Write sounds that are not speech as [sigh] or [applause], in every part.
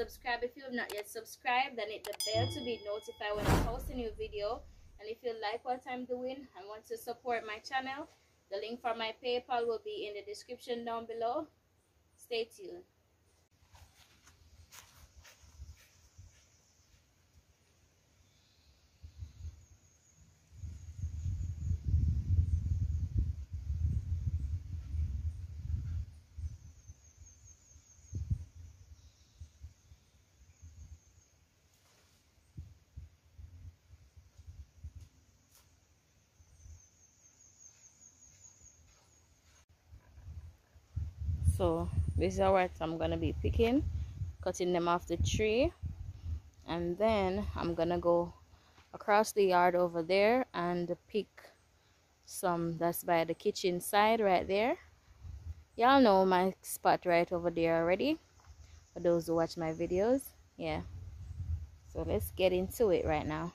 subscribe. If you have not yet subscribed then hit the bell to be notified when I post a new video. And if you like what I'm doing and want to support my channel the link for my PayPal will be in the description down below. Stay tuned so this is what i'm gonna be picking cutting them off the tree. And then i'm gonna go across the yard over there and pick some that's by the kitchen side right there. Y'all know my spot right over there already for those who watch my videos. Yeah. So let's get into it right now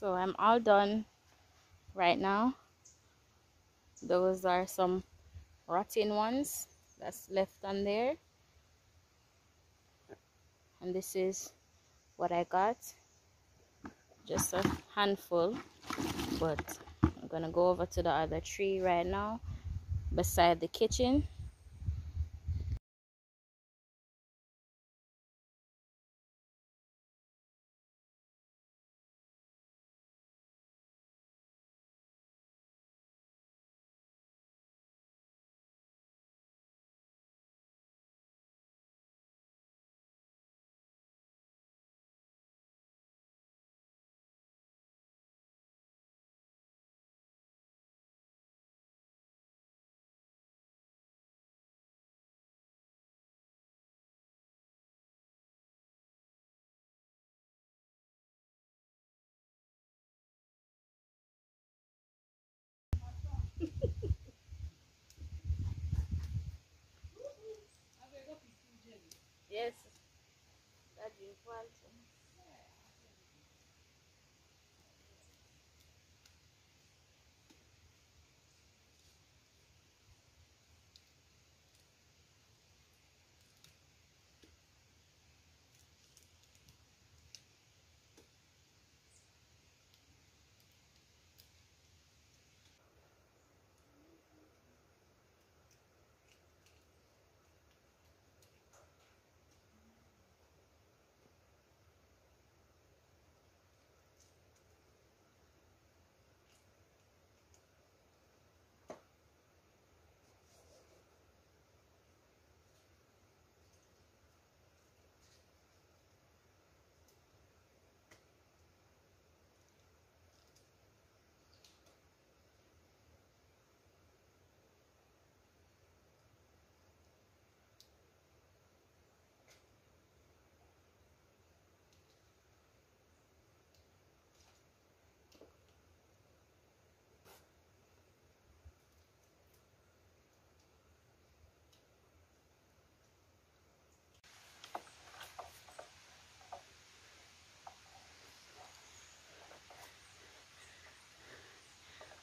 so I'm all done right now. Those are some rotten ones that's left on there. And this is what I got. Just a handful but I'm gonna go over to the other tree right now beside the kitchen Yes. That drink also.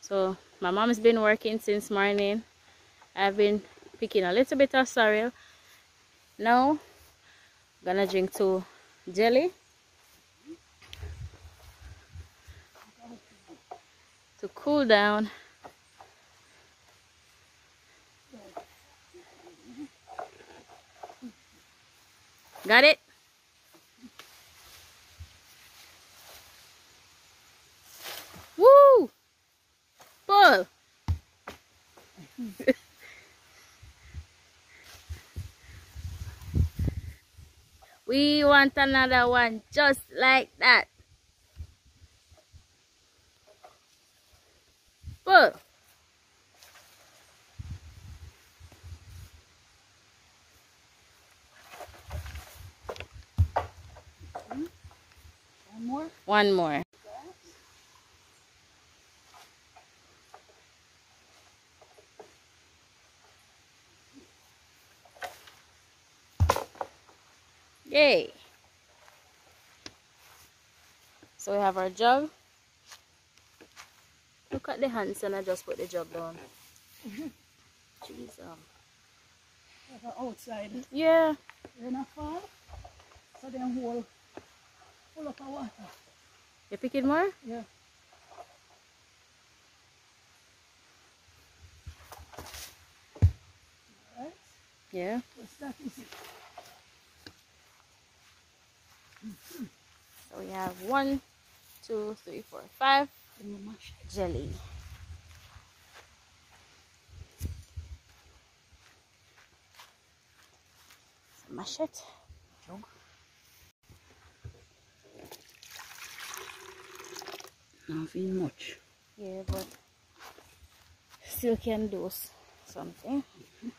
So my mom's been working since morning. I've been picking a little bit of sorrel. Now, gonna drink two jelly. To cool down. Got it? Woo! Pull! [laughs] we want another one just like that. Pull! One more. One more. Yay. So we have our jug. Look at the hands and I just put the jug down. Jeez, um. Outside. Yeah. Then a fall. So then whole full of water. You picking more? Yeah. Alright. Yeah. Yes, that is it. So we have one, two, three, four, five jelly. Mash it. Not feel much. Yeah, but still can do something. Mm-hmm.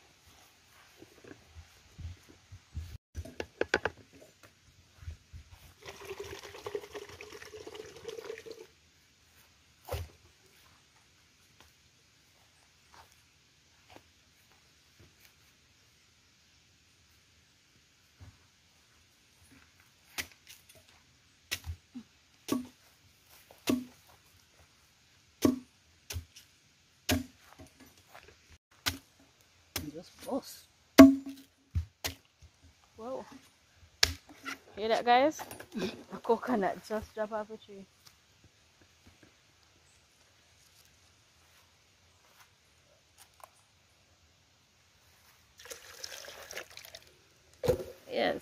And just. Whoa. Hear that, guys? A coconut just dropped off a tree. Yes.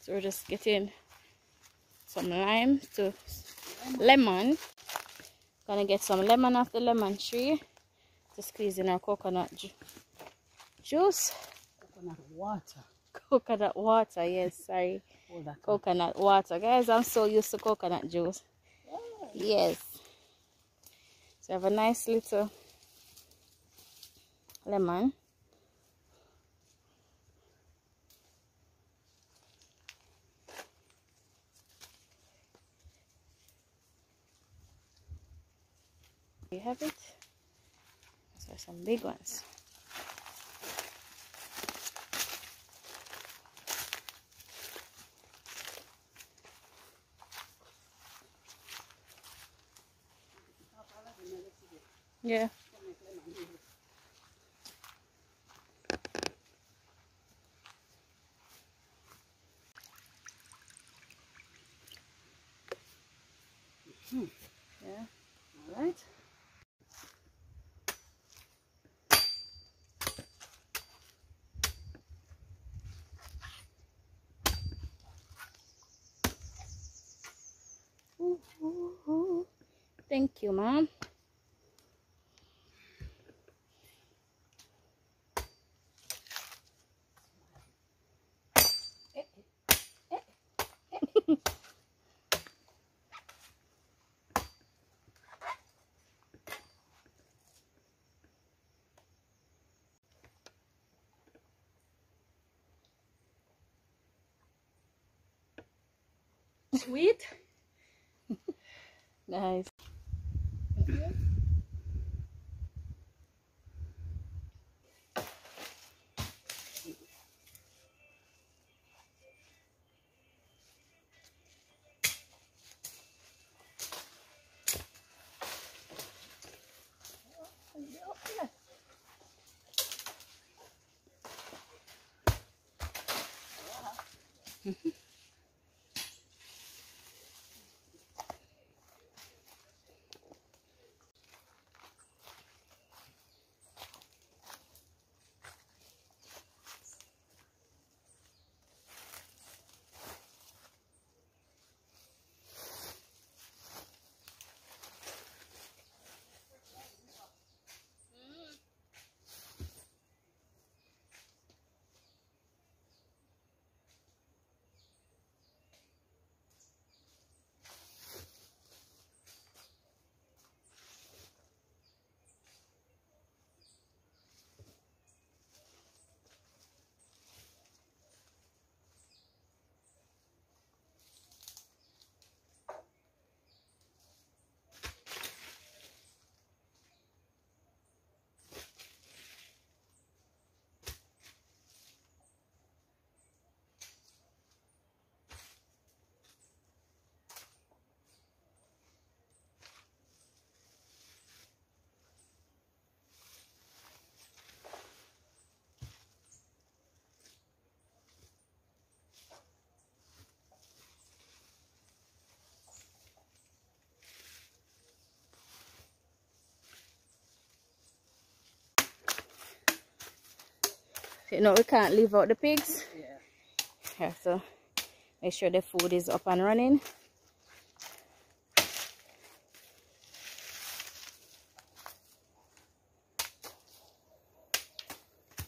So we're just getting some lime to lemon. Gonna get some lemon off the lemon tree to squeeze in our coconut ju juice. Coconut water. Coconut water, yes, sorry. Coconut water. Guys, I'm so used to coconut juice. Yes. So I have a nice little lemon. You have it. Those are some big ones. Yeah. Yeah. All right. Ooh, ooh, ooh. Thank you, Mom. Sweet. [laughs] Nice. You know we can't leave out the pigs. Yeah. Have to make sure the food is up and running.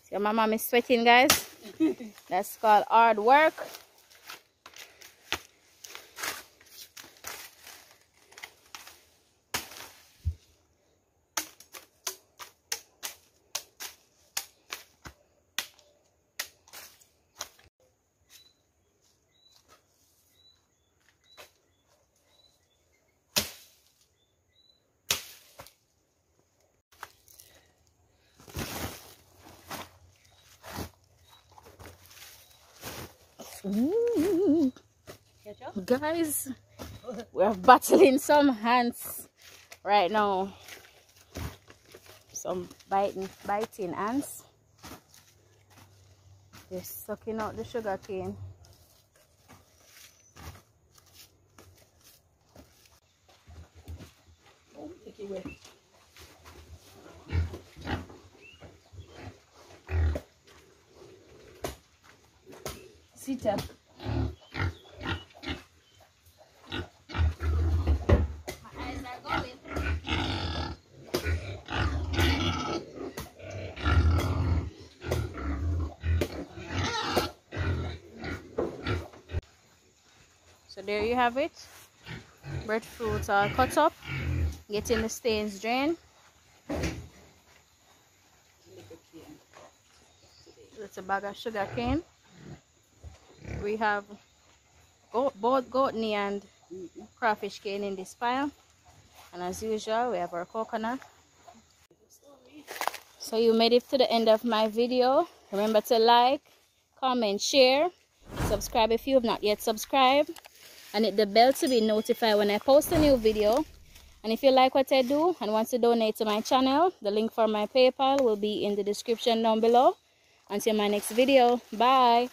See my mom is sweating guys. [laughs] That's called hard work. Guys, we're battling some ants right now. Some biting, biting ants. They're sucking out the sugar cane. So there you have it. Breadfruits are cut up, getting the stains drained. It's a bag of sugar cane. We have goat, both goatney and crawfish cane in this pile. And as usual, we have our coconut. So you made it to the end of my video. Remember to like, comment, share, subscribe if you have not yet subscribed. And hit the bell to be notified when I post a new video. And if you like what I do and want to donate to my channel, the link for my PayPal will be in the description down below. Until my next video, bye.